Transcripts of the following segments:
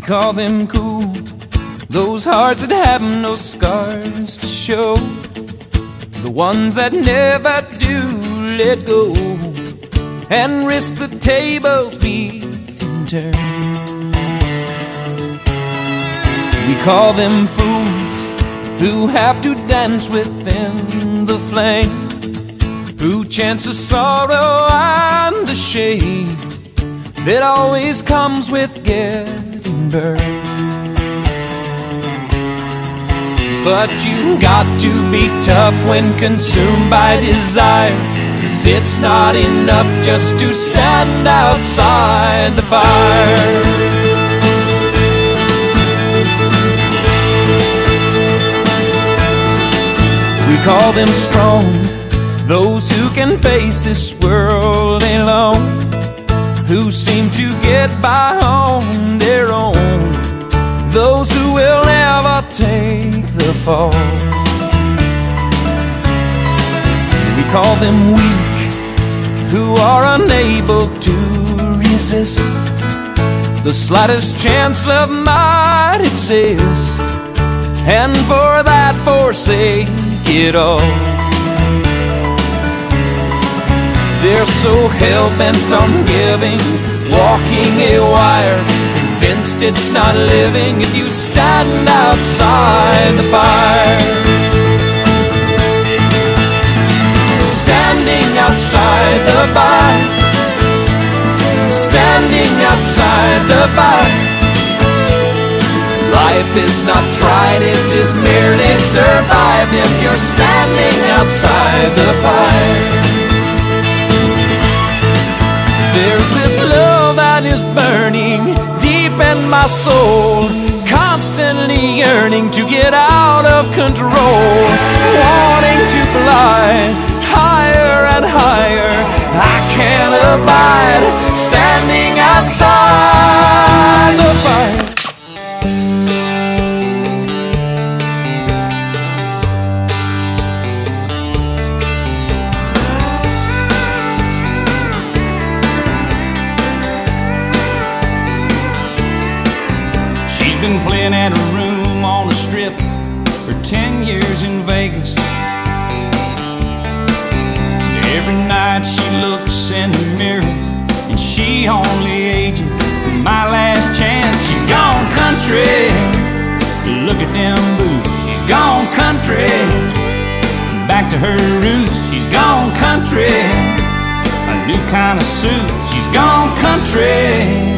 call them cool. Those hearts that have no scars to show. The ones that never do let go and risk the tables being turned. We call them fools who have to dance within the flame, who chance the sorrow and the shame that always comes with getting burned. But you got to be tough when consumed by desire. Cause it's not enough just to stand outside the fire. We call them strong, those who can face this world alone, who seem to get by on their own, those who will never take the fall. We call them weak, who are unable to resist the slightest chance love might exist, and for that forsake it all. They're so hell bent on giving, walking a wire, convinced it's not living if you stand outside the fire. Standing outside the fire, standing outside the fire. Life is not tried, it is merely survived if you're standing outside the fire. Is burning deep in my soul, constantly yearning to get out of control, wanting to fly higher and higher. I can't abide standing outside strip for 10 years in Vegas. And every night she looks in the mirror and she only ages my last chance. She's gone country. Look at them boots. She's gone country. Back to her roots. She's gone country. A new kind of suit. She's gone country.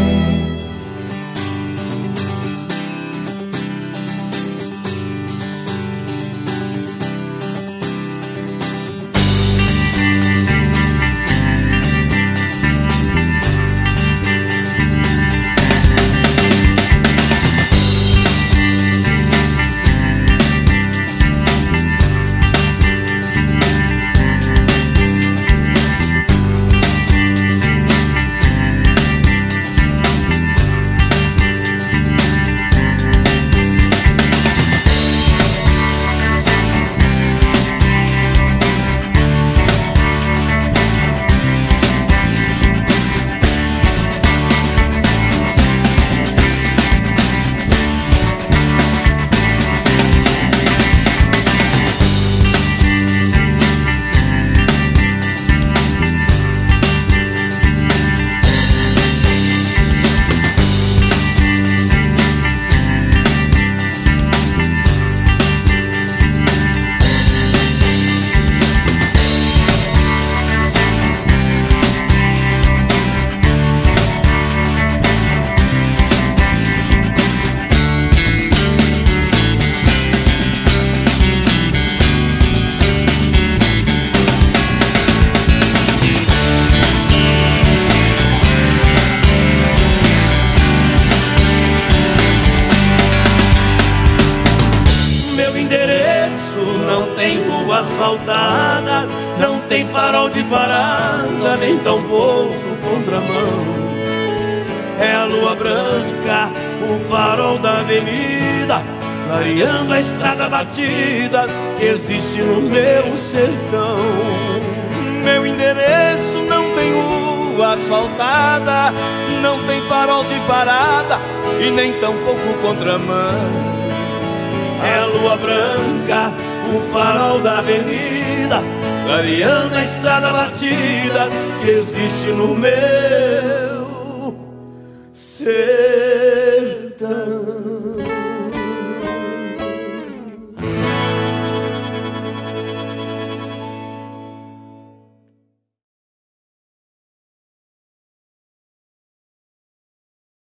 Endereço não tem rua asfaltada, não tem farol de parada, nem tão pouco contramão. É a lua branca, o farol da avenida, clareando a estrada batida que existe no meu sertão. Meu endereço não tem rua asfaltada, não tem farol de parada, e nem tampouco contramão. É lua branca, o farol da avenida, clareando a estrada batida que existe no meu ser.